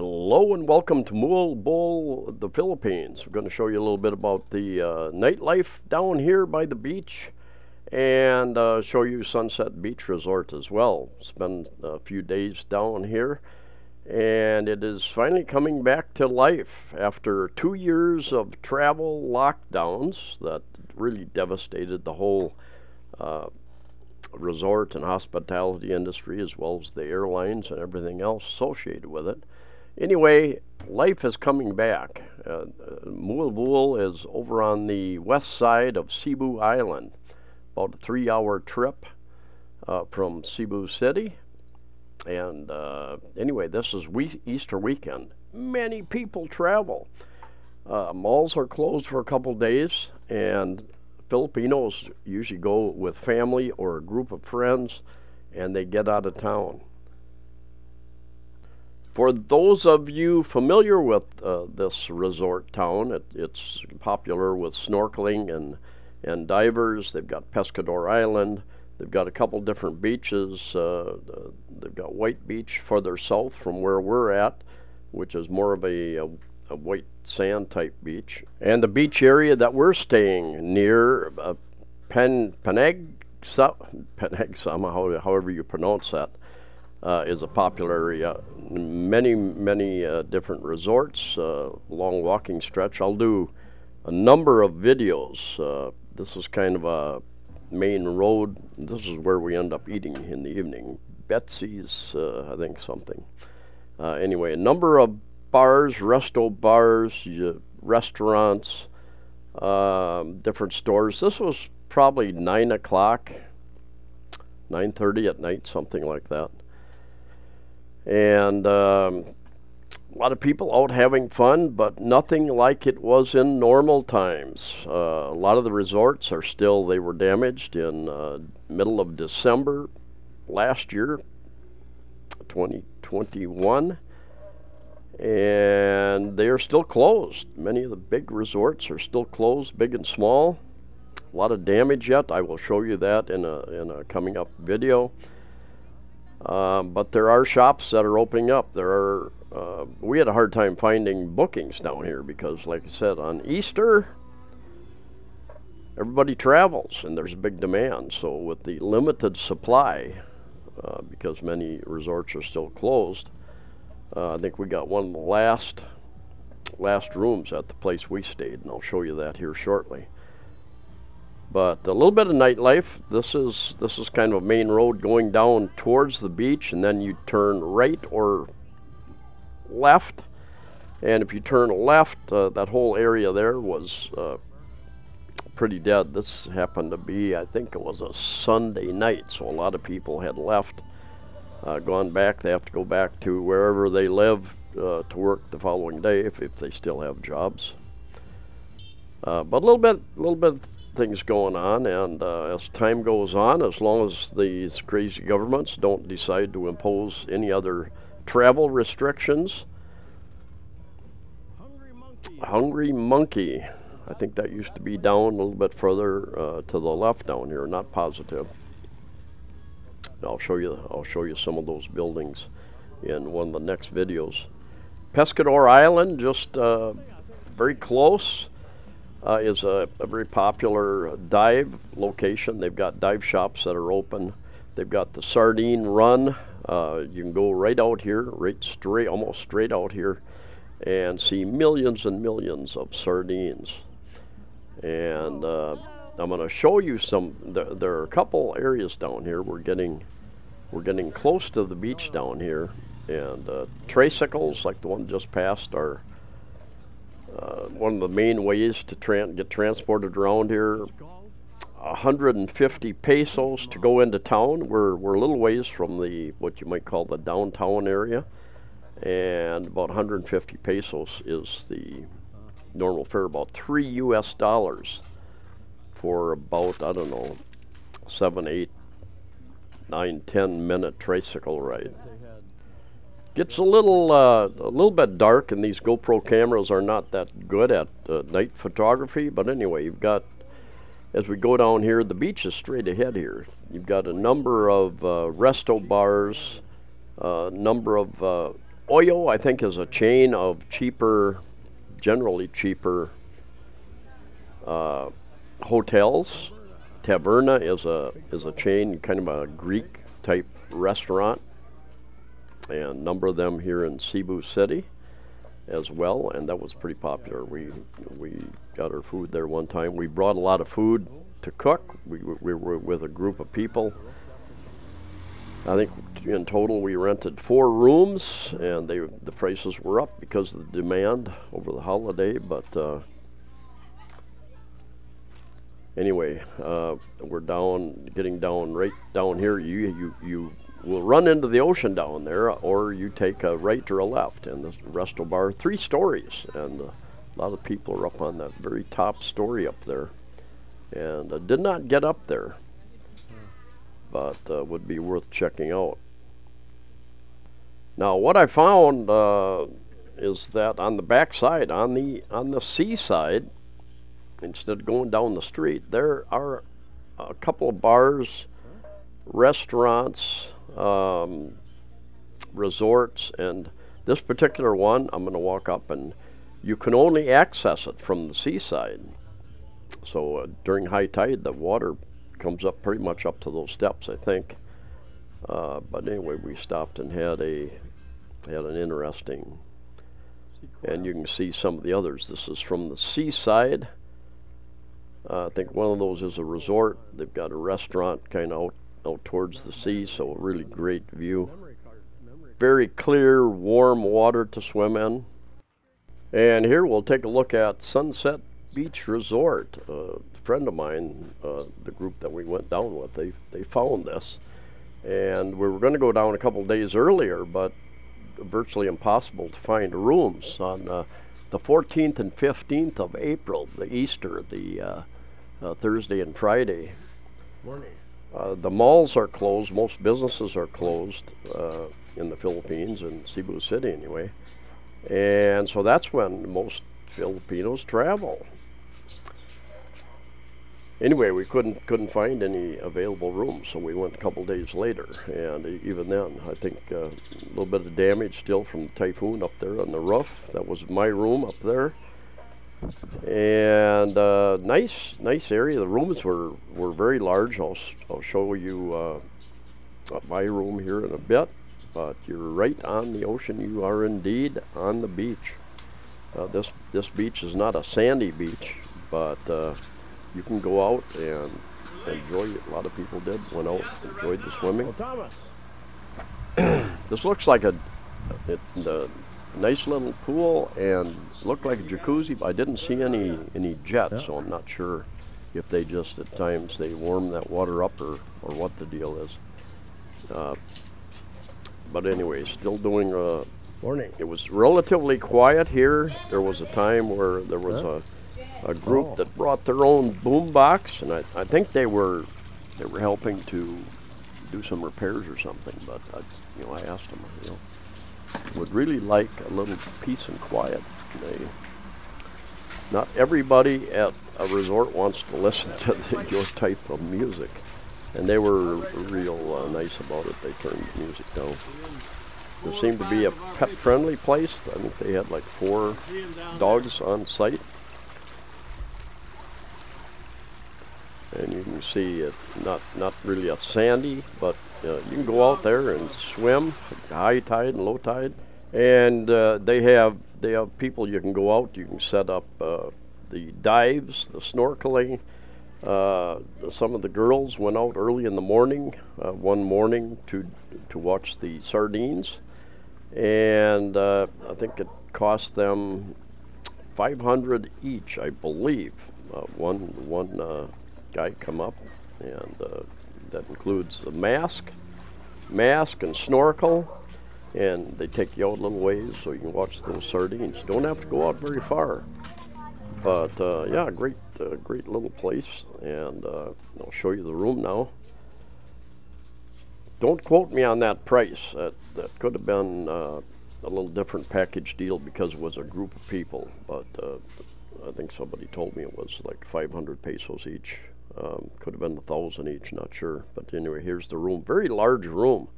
Hello and welcome to Moalboal, the Philippines. We're going to show you a little bit about the uh, nightlife down here by the beach and uh, show you Sunset Beach Resort as well. Spend a few days down here and it is finally coming back to life after two years of travel lockdowns that really devastated the whole uh, resort and hospitality industry as well as the airlines and everything else associated with it. Anyway, life is coming back. Uh, is over on the west side of Cebu Island, about a three hour trip uh, from Cebu City. And uh, anyway, this is we- Easter weekend. Many people travel. Uh, malls are closed for a couple days, and Filipinos usually go with family or a group of friends, and they get out of town. For those of you familiar with uh, this resort town, it, it's popular with snorkeling and, and divers. They've got Pescador Island. They've got a couple different beaches. Uh, they've got White Beach further south from where we're at, which is more of a, a, a white sand type beach. And the beach area that we're staying near, uh, Pen, Peneg, Peneg, however you pronounce that, uh, is a popular area. Many, many uh, different resorts, uh, long walking stretch. I'll do a number of videos. Uh, this is kind of a main road. This is where we end up eating in the evening. Betsy's, uh, I think something. Anyway, a number of bars, resto bars, restaurants, um, different stores. This was probably 9 o'clock, 9.30 at night, something like that and um, a lot of people out having fun, but nothing like it was in normal times. Uh, a lot of the resorts are still, they were damaged in uh, middle of December last year, 2021, and they are still closed. Many of the big resorts are still closed, big and small. A lot of damage yet. I will show you that in a, in a coming up video. Um, but there are shops that are opening up. There are. Uh, we had a hard time finding bookings down here because, like I said, on Easter, everybody travels and there's a big demand. So with the limited supply, uh, because many resorts are still closed, uh, I think we got one of the last last rooms at the place we stayed, and I'll show you that here shortly. But a little bit of nightlife. This is this is kind of a main road going down towards the beach, and then you turn right or left. And if you turn left, uh, that whole area there was uh, pretty dead. This happened to be, I think it was a Sunday night, so a lot of people had left, uh, gone back. They have to go back to wherever they live uh, to work the following day if, if they still have jobs. Uh, but a little bit, a little bit things going on, and uh, as time goes on, as long as these crazy governments don't decide to impose any other travel restrictions, Hungry Monkey. I think that used to be down a little bit further uh, to the left down here, not positive. I'll show you. I'll show you some of those buildings in one of the next videos. Pescador Island, just uh, very close uh, is a, a, very popular dive location. They've got dive shops that are open. They've got the sardine run. Uh, you can go right out here, right straight, almost straight out here, and see millions and millions of sardines. And uh, I'm going to show you some. There, there, are a couple areas down here. We're getting, we're getting close to the beach down here, and uh, tricycles like the one just passed are uh, one of the main ways to get transported around here. 150 pesos to go into town. We're, we're a little ways from the what you might call the downtown area, and about 150 pesos is the normal fare, about three U.S. dollars for about I don't know seven, eight, nine, ten minute tricycle ride. Gets a little uh, a little bit dark, and these GoPro cameras are not that good at uh, night photography. But anyway, you've got as we go down here, the beach is straight ahead here. You've got a number of uh, resto bars, a number of uh, Oyo, I think, is a chain of cheaper, generally cheaper uh, hotels. Taverna is a is a chain, kind of a Greek type restaurant, a number of them here in Cebu City as well, and that was pretty popular. We we got our food there one time. We brought a lot of food to cook. We, we were with a group of people. I think in total we rented four rooms, and they the prices were up because of the demand over the holiday. But uh, anyway, uh, we're down, getting down right down here. You you you will run into the ocean down there, or you take a right or a left. And the resto bar, three stories, and uh, a lot of people are up on that very top story up there, and uh, did not get up there, but uh, would be worth checking out. Now, what I found uh, is that on the back side, on the on the seaside, instead of going down the street, there are a couple of bars, restaurants, um, resorts, and this particular one, I'm going to walk up and you can only access it from the seaside. So uh, during high tide, the water comes up pretty much up to those steps, I think. Uh, but anyway, we stopped and had a had an interesting, and you can see some of the others. This is from the seaside. Uh, I think one of those is a resort. They've got a restaurant kind of out out towards the sea, so a really great view. Very clear, warm water to swim in. And here we'll take a look at Sunset Beach Resort. A friend of mine, uh, the group that we went down with, they, they found this. And we were going to go down a couple days earlier, but virtually impossible to find rooms on uh, the 14th and 15th of April, the Easter, the uh, uh, Thursday and Friday. Morning. Uh, the malls are closed. Most businesses are closed uh, in the Philippines, in Cebu City anyway. And so that's when most Filipinos travel. Anyway, we couldn't couldn't find any available rooms, so we went a couple days later. And even then, I think uh, a little bit of damage still from the typhoon up there on the roof. That was my room up there and uh, nice nice area. The rooms were were very large. I'll, I'll show you uh, my room here in a bit but you're right on the ocean. You are indeed on the beach. Uh, this this beach is not a sandy beach but uh, you can go out and enjoy it. A lot of people did went out enjoyed the swimming. This looks like a it, the nice little pool and looked like a jacuzzi, but I didn't see any any jets, Yeah. so I'm not sure if they just at times they warm that water up or or what the deal is. Uh, but anyway, still doing. Uh, Morning. it was relatively quiet here. There was a time where there was a a group Oh. that brought their own boom box, and I, I think they were they were helping to do some repairs or something. But I, you know, I asked them, you know, would really like a little peace and quiet. They, not everybody at a resort wants to listen to the, your type of music, and they were real uh, nice about it. They turned the music down. There seemed to be a pet-friendly place. I think they had like four dogs on site. And you can see it not not really a sandy, but uh, you can go out there and swim, high tide and low tide. And uh, they have they have people you can go out. You can set up uh, the dives, the snorkeling. Uh, some of the girls went out early in the morning, uh, one morning to to watch the sardines, and uh, I think it cost them 500 each, I believe. One one guy come up, and that includes the mask, mask and snorkel, and they take you out a little ways so you can watch those sardines. Don't have to go out very far, but uh, yeah, great uh, great little place, and uh, I'll show you the room now. Don't quote me on that price. That that could have been uh, a little different package deal because it was a group of people, but uh, I think somebody told me it was like 500 pesos each. Um, could have been a thousand each, not sure. But anyway, here's the room. Very large room,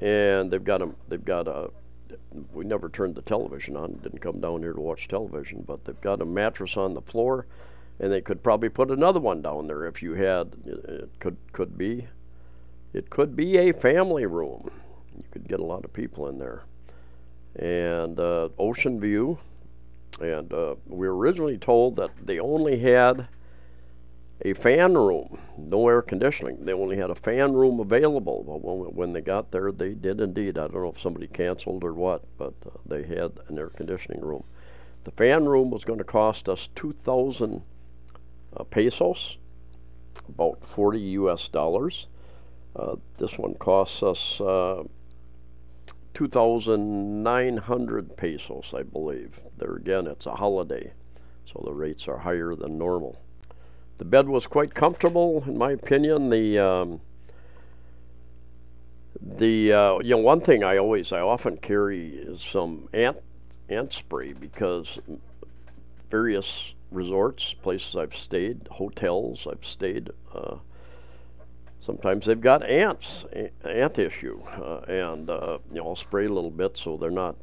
and they've got a they've got a we never turned the television on. Didn't come down here to watch television, but they've got a mattress on the floor, and they could probably put another one down there if you had. It could could be, it could be a family room. You could get a lot of people in there, and uh, ocean view. And uh, we were originally told that they only had a fan room, no air conditioning. They only had a fan room available. But when, when they got there, they did indeed. I don't know if somebody canceled or what, but uh, they had an air conditioning room. The fan room was going to cost us 2,000 uh, pesos, about 40 US dollars. Uh, this one costs us uh, 2,900 pesos, I believe. There again, it's a holiday, so the rates are higher than normal. The bed was quite comfortable, in my opinion. The um, the uh, you know one thing I always I often carry is some ant ant spray because various resorts, places I've stayed, hotels I've stayed. Uh, sometimes they've got ants, ant issue, uh, and uh, you know I'll spray a little bit so they're not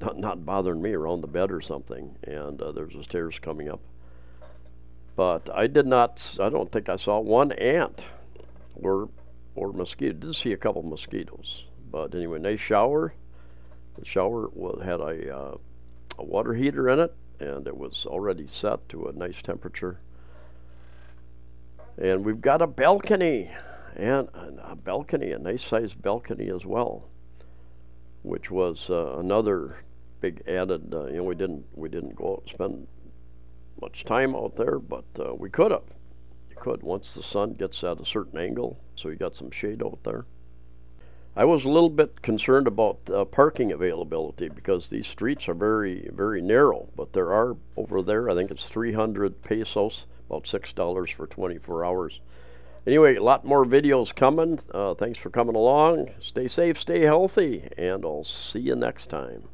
not, not bothering me around the bed or something. And uh, there's the stairs coming up. But I did not, I don't think I saw one ant or, or mosquito. Did see a couple mosquitoes. But anyway, nice shower. The shower was, had a, uh, a water heater in it, and it was already set to a nice temperature. And we've got a balcony, and a balcony, a nice sized balcony as well, which was uh, another big added. Uh, you know, we didn't we didn't go out and spend much time out there, but uh, we could have. You could once the sun gets at a certain angle, so you got some shade out there. I was a little bit concerned about uh, parking availability because these streets are very, very narrow. But there are over there, I think it's 300 pesos, about $6 for 24 hours. Anyway, a lot more videos coming. Uh, thanks for coming along. Stay safe, stay healthy, and I'll see you next time.